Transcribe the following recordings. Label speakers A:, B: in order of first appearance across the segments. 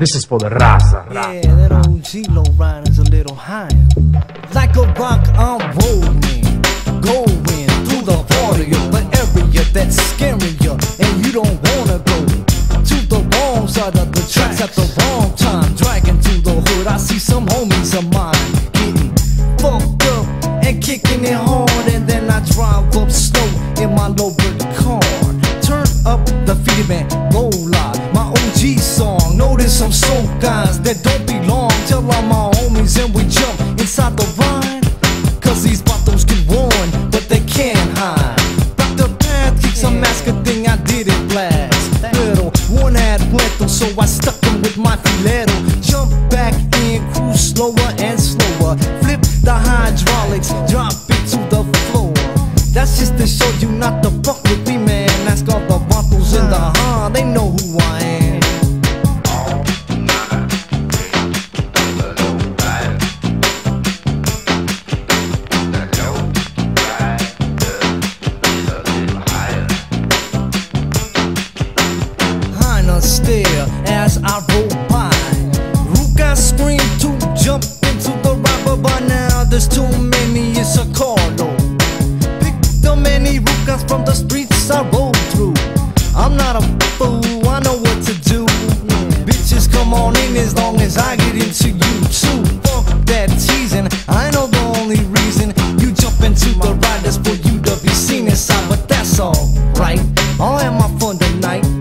A: This is for the raza.
B: Yeah, that old OG low rider's a little higher. Like a rock, I'm rolling, going through the party, the area that's scaring you, and you don't wanna go to the wrong side of the tracks at the wrong time. Dragging to the hood, I see some homies of mine getting fucked up and kicking it hard, and then I drive up slow in my low car. Turn up the my OG song. Notice some soul guys that don't belong. Tell all my homies and we jump inside the ride. Cause these bottles get worn, but they can't hide. Dr. Path keeps a mask, a thing I did it blast. Little one had so I stuck him with my filetto. Jump back in, cruise slower and slower. Flip the hydraulics, drop it to the floor. That's just to show you not Stare as I roll by. Ruka scream to jump into the rubber, but now there's too many, it's a carlo. Pick the many Rukas from the streets I roll through. I'm not a fool, I know what to do. Bitches come on in as long as I get into you too. Fuck that teasing, I know the only reason you jump into the ride is for you to be seen inside, but that's alright. I'll have my fun tonight.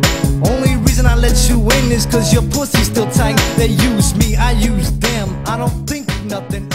B: Let you in is cause your pussy's still tight. They use me, I use them. I don't think nothing